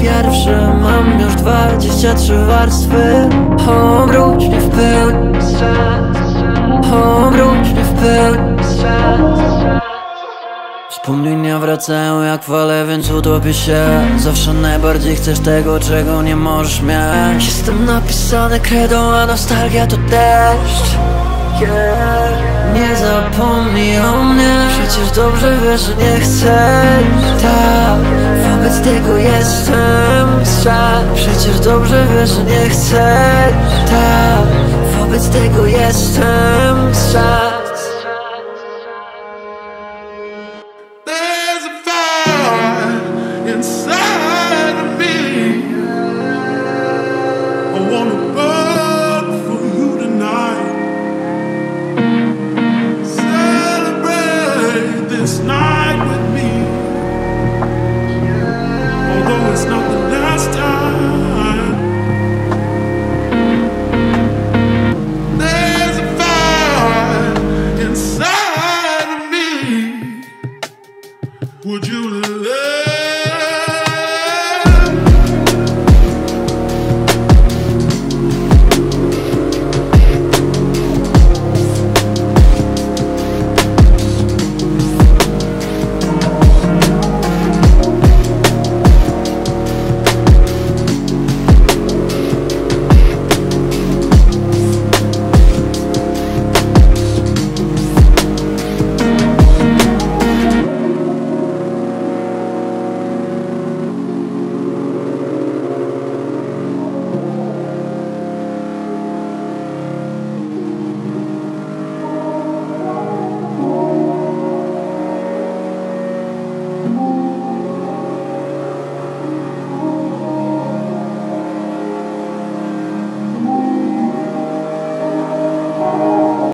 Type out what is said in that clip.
pierwsze Mam już 23 warstwy. Obróć mnie w pełni Obróć mnie w pełni Wspomnienia wracają jak fale, więc utopię się. Zawsze najbardziej chcesz tego, czego nie możesz mieć. Jestem napisany kredą, a nostalgia to deszcz. Yeah. Nie zapomnij o tak, Przecież dobrze wiesz, że nie chcesz. Tak, wobec tego jestem sam Przecież dobrze wiesz, że nie chcesz. Tak, wobec tego jestem sam inside of me. I wanna burn